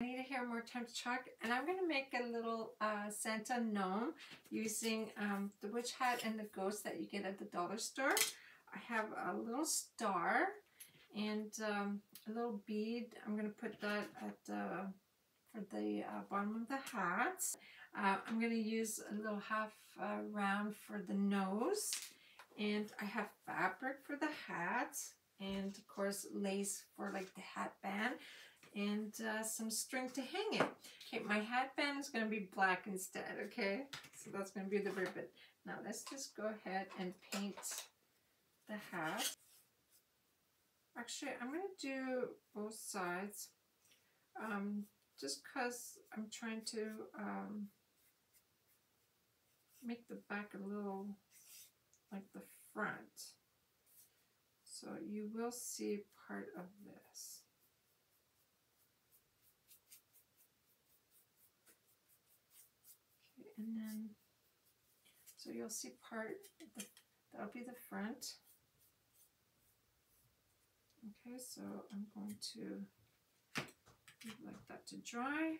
I need a hair more time to chalk and I'm going to make a little uh, Santa gnome using um, the witch hat and the ghost that you get at the dollar store. I have a little star and um, a little bead. I'm going to put that at uh, for the uh, bottom of the hat. Uh, I'm going to use a little half uh, round for the nose and I have fabric for the hat and of course lace for like the hat band and uh, some string to hang it. Okay, my hat band is going to be black instead, okay? So that's going to be the ribbon. Now let's just go ahead and paint the hat. Actually, I'm going to do both sides um, just because I'm trying to um, make the back a little like the front. So you will see part of this. Okay, and then, so you'll see part, the, that'll be the front. Okay, so I'm going to let that to dry.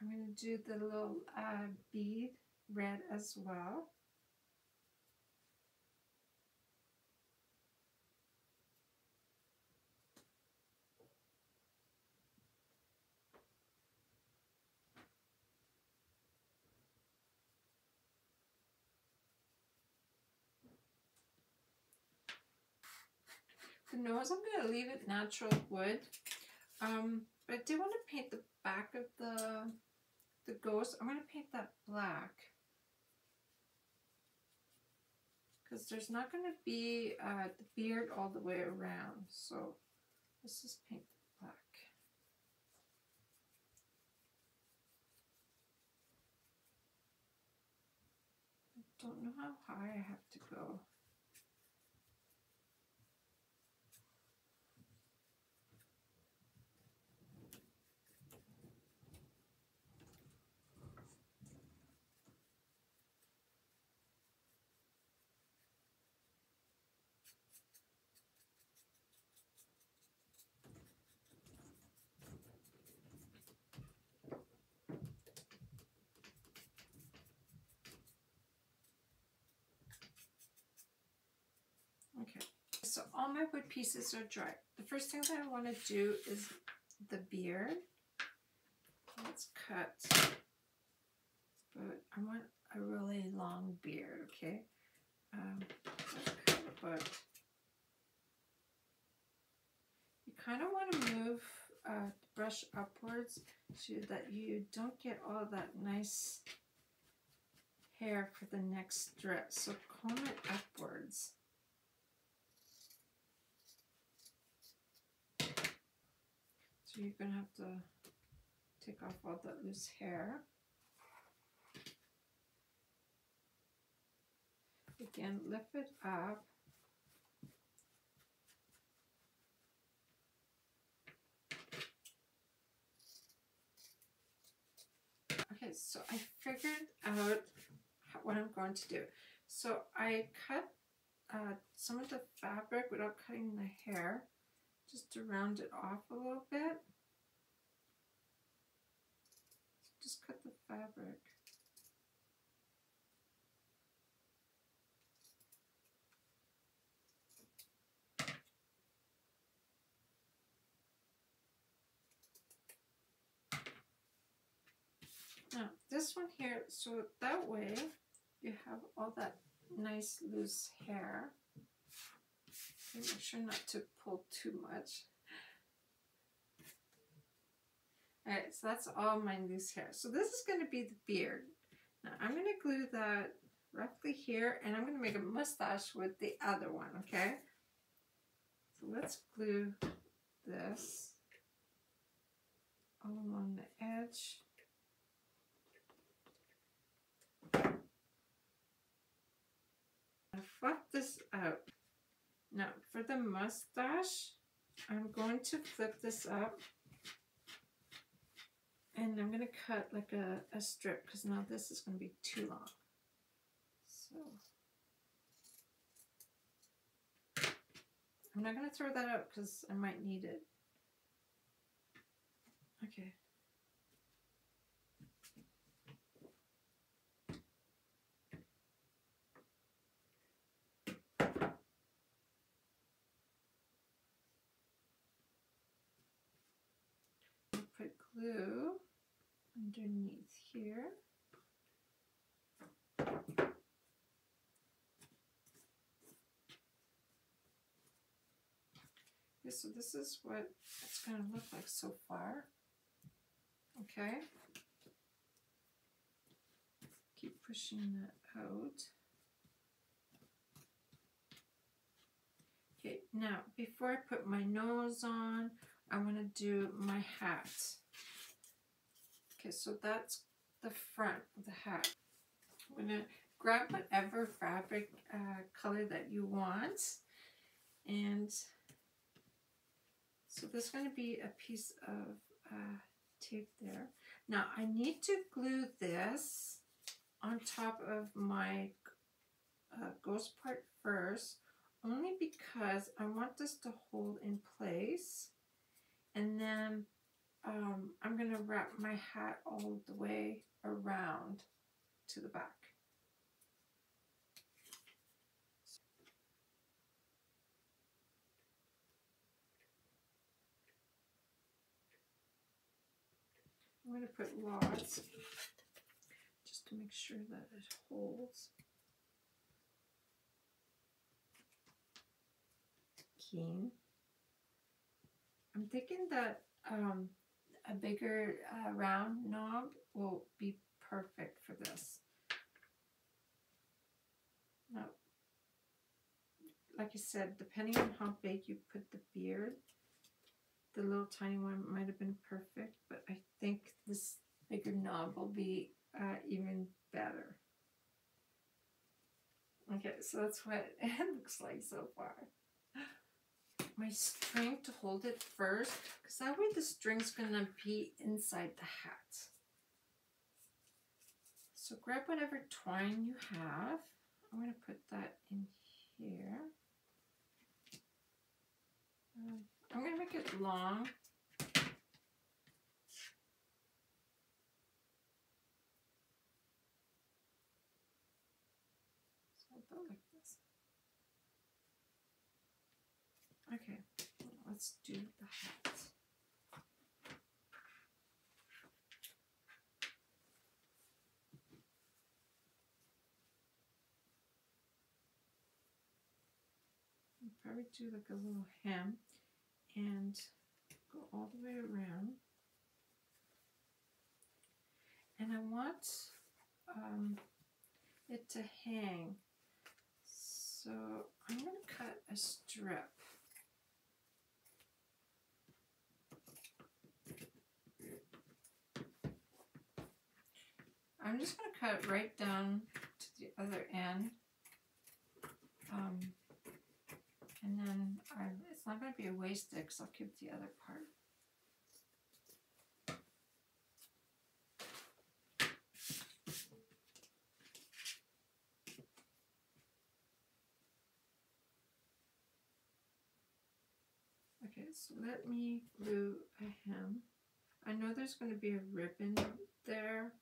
I'm going to do the little uh, bead red as well. Nose, I'm going to leave it natural wood. Um, but I do want to paint the back of the the ghost. I'm going to paint that black. Because there's not going to be uh, the beard all the way around. So let's just paint the black. I don't know how high I have to go. Okay, so all my wood pieces are dry. The first thing that I want to do is the beard. Let's cut, but I want a really long beard, okay? Um, about, you kind of want to move uh, the brush upwards so that you don't get all that nice hair for the next dress. So comb it upwards. So you're going to have to take off all that loose hair. Again, lift it up. Okay, so I figured out what I'm going to do. So I cut uh, some of the fabric without cutting the hair just to round it off a little bit. Just cut the fabric. Now, this one here, so that way you have all that nice loose hair. Make sure not to pull too much. Alright, so that's all my loose hair. So this is going to be the beard. Now I'm going to glue that roughly here and I'm going to make a mustache with the other one, okay? So let's glue this all along the edge. I Fluff this out. Now for the mustache, I'm going to flip this up And I'm going to cut like a, a strip because now this is going to be too long. So I'm not going to throw that out because I might need it. Okay. Put glue underneath here. Okay, so this is what it's going to look like so far. Okay. Keep pushing that out. Okay, now before I put my nose on, I want to do my hat. Okay, so that's the front of the hat. I'm to grab whatever fabric uh, color that you want. And so there's to be a piece of uh, tape there. Now I need to glue this on top of my uh, ghost part first, only because I want this to hold in place. And then um, I'm going to wrap my hat all the way around to the back. I'm going to put lots just to make sure that it holds. Keen. I'm thinking that um, a bigger uh, round knob will be perfect for this. Now, like I said, depending on how big you put the beard, the little tiny one might have been perfect, but I think this bigger knob will be uh, even better. Okay, so that's what it looks like so far. My string to hold it first, because that way the string's gonna be inside the hat. So grab whatever twine you have. I'm gonna put that in here. Um, I'm to make it long. So about like this. Okay, let's do the hat. probably do like a little hem and go all the way around. And I want um, it to hang. So I'm going to cut a strip. I'm just going to cut right down to the other end. Um, and then I, it's not going to be a waste because I'll keep the other part. Okay, so let me glue a hem. I know there's going to be a ribbon there.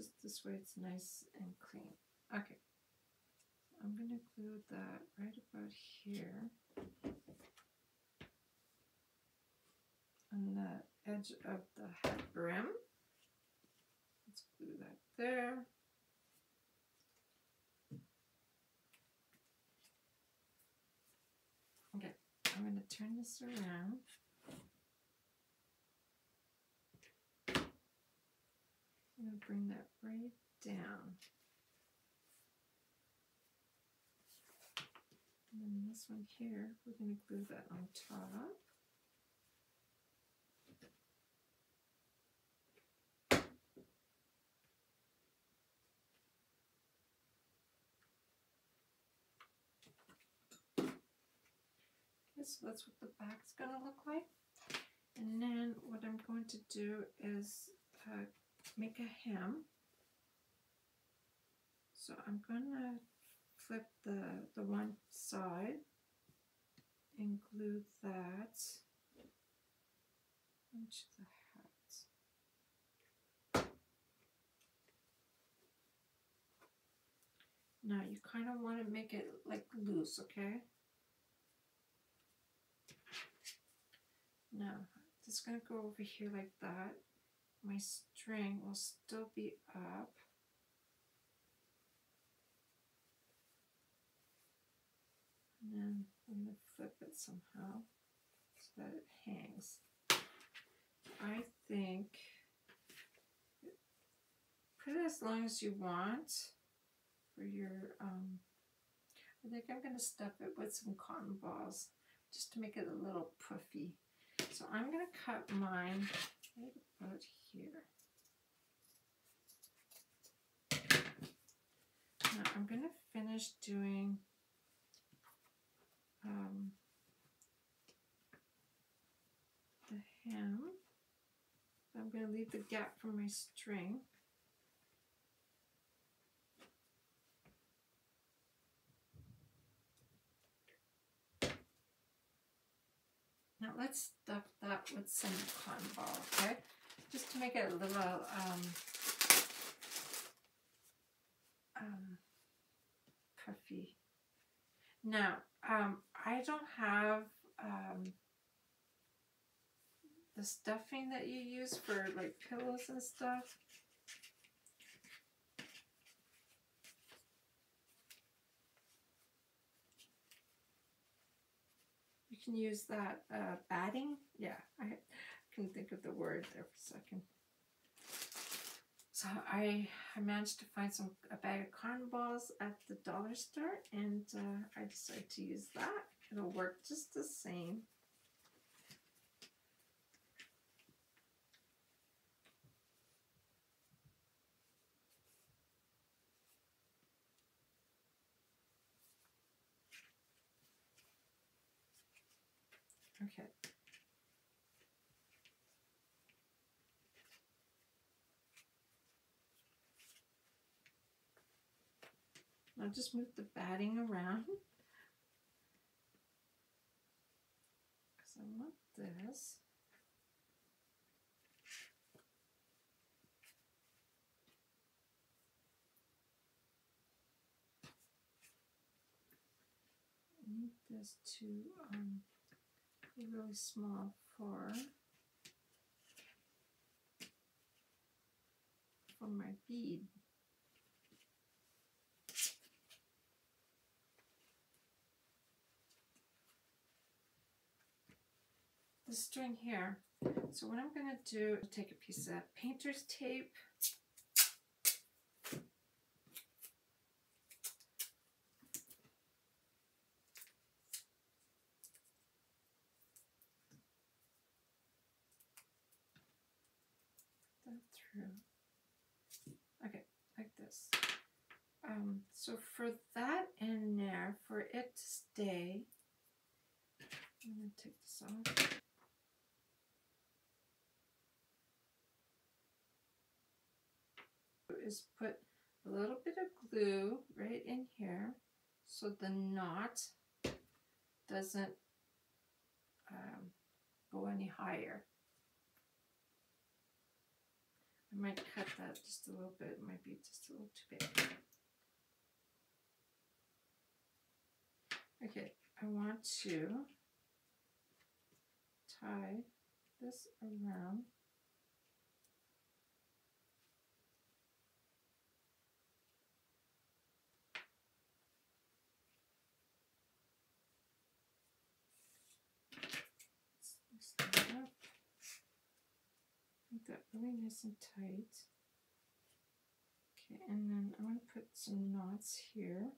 Just this way it's nice and clean. Okay. I'm going to glue that right about here on the edge of the hat brim. Let's glue that there. Okay, I'm going to turn this around. I'm going to bring that right down. And then this one here, we're going to glue that on top. So that's what the back's going to look like. And then what I'm going to do is uh, make a hem. So I'm going to flip the, the one side and glue that into the hat. Now you kind of want to make it like loose, okay? Now, just going to go over here like that. My string will still be up. And then I'm going to flip it somehow so that it hangs. I think put it as long as you want for your, um, I think I'm going to stuff it with some cotton balls just to make it a little puffy. So I'm going to cut mine right about here. Now I'm going to finish doing um, the hem. I'm going to leave the gap for my string. Now let's stuff that with some cotton ball, okay? Just to make it a little um, um, puffy. Now, um, I don't have um, the stuffing that you use for like pillows and stuff. You can use that uh, batting. Yeah, I can think of the word there for a second. So I, I managed to find some a bag of cotton balls at the dollar store and uh, I decided to use that. It'll work just the same. Okay. I'll just move the batting around. Because I want this. I need this to um, be really small for for my bead. The string here. So what I'm going to do, take a piece of painter's tape. Okay, like this. Um, so for that in there, for it to stay, I'm going to take this off. Is put a little bit of glue right in here so the knot doesn't um, go any higher. I might cut that just a little bit, it might be just a little too big. Okay, I want to tie this around that really nice and tight. Okay, and then I'm going to put some knots here.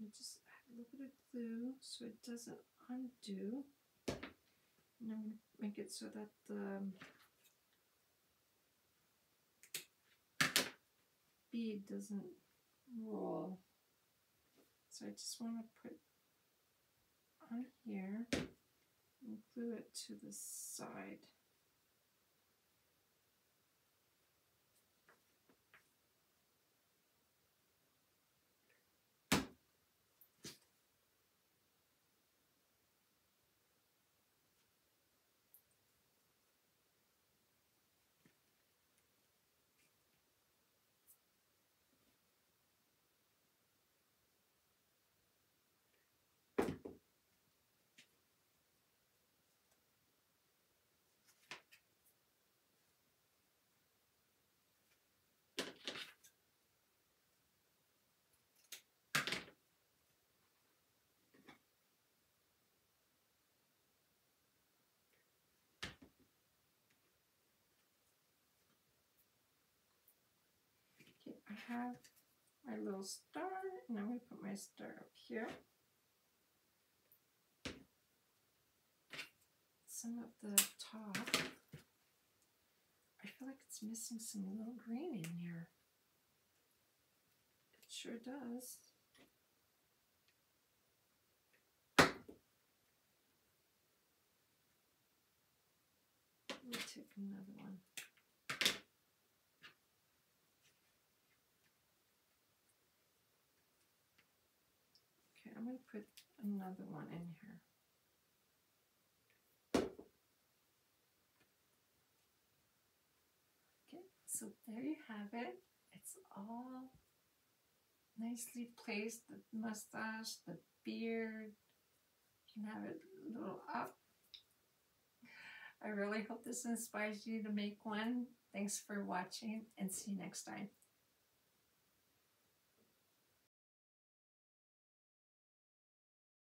Okay, just add a little bit of glue so it doesn't undo. And I'm going to make it so that the um, bead doesn't roll. So I just want to put here and glue it to the side. Okay, I have my little star, and I'm going to put my star up here. Some of the top, I feel like it's missing some little green in here. It sure does. Let me take another one. Okay, I'm going to put another one in here. Okay, so there you have it. It's all nicely placed. The mustache, the beard. You can have it a little up. I really hope this inspires you to make one. Thanks for watching and see you next time.